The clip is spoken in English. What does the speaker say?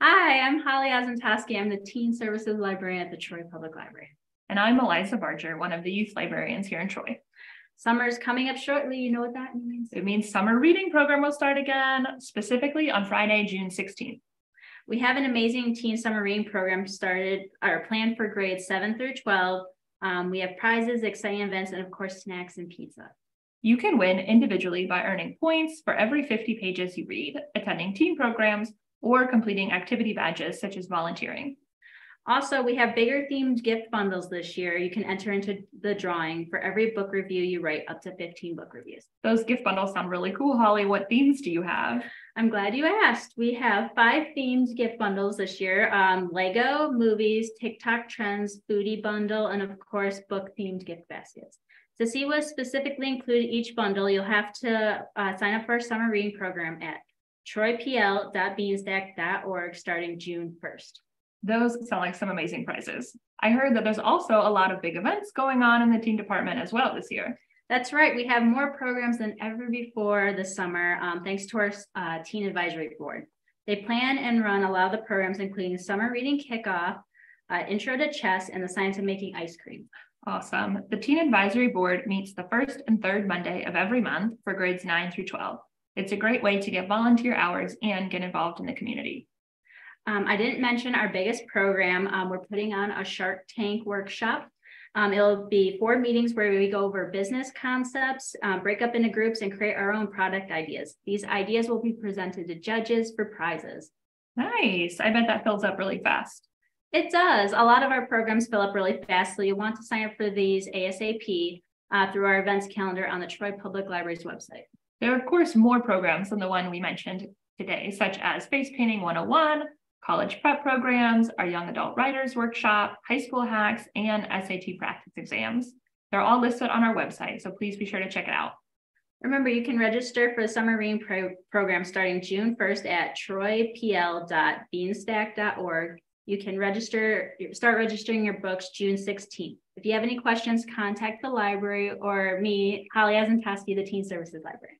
Hi, I'm Holly Azantoski. I'm the Teen Services Librarian at the Troy Public Library. And I'm Eliza Barger, one of the youth librarians here in Troy. Summer's coming up shortly. You know what that means? It means summer reading program will start again, specifically on Friday, June 16th. We have an amazing teen summer reading program started or planned for grades 7 through 12. Um, we have prizes, exciting events, and of course, snacks and pizza. You can win individually by earning points for every 50 pages you read, attending teen programs, or completing activity badges such as volunteering. Also, we have bigger themed gift bundles this year. You can enter into the drawing for every book review you write up to 15 book reviews. Those gift bundles sound really cool, Holly. What themes do you have? I'm glad you asked. We have five themed gift bundles this year um, Lego, movies, TikTok trends, foodie bundle, and of course, book themed gift baskets. To see what specifically included each bundle, you'll have to uh, sign up for our summer reading program at troypl.beanstack.org starting June 1st. Those sound like some amazing prizes. I heard that there's also a lot of big events going on in the teen department as well this year. That's right. We have more programs than ever before this summer, um, thanks to our uh, Teen Advisory Board. They plan and run a lot of the programs, including summer reading kickoff, uh, intro to chess, and the science of making ice cream. Awesome. The Teen Advisory Board meets the first and third Monday of every month for grades 9 through 12. It's a great way to get volunteer hours and get involved in the community. Um, I didn't mention our biggest program. Um, we're putting on a Shark Tank workshop. Um, it'll be four meetings where we go over business concepts, uh, break up into groups, and create our own product ideas. These ideas will be presented to judges for prizes. Nice. I bet that fills up really fast. It does. A lot of our programs fill up really fast, so you want to sign up for these ASAP uh, through our events calendar on the Troy Public Library's website. There are, of course, more programs than the one we mentioned today, such as Face Painting 101, college prep programs, our young adult writers workshop, high school hacks, and SAT practice exams. They're all listed on our website, so please be sure to check it out. Remember, you can register for the summer reading pro program starting June 1st at troypl.beanstack.org. You can register, start registering your books June 16th. If you have any questions, contact the library or me, Holly Azantoski, the Teen Services Library.